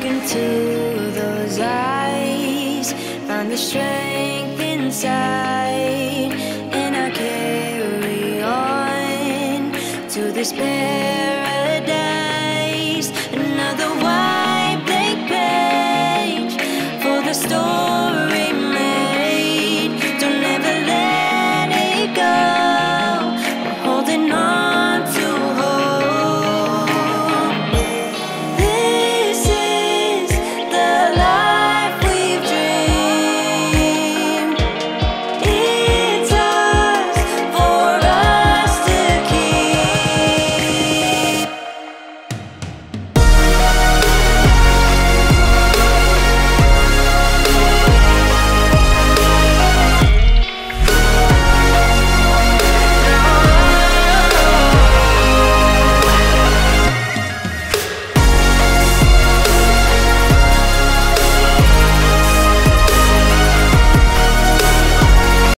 look into those eyes, find the strength inside, and I carry on to this paradise. Another white blank page for the story.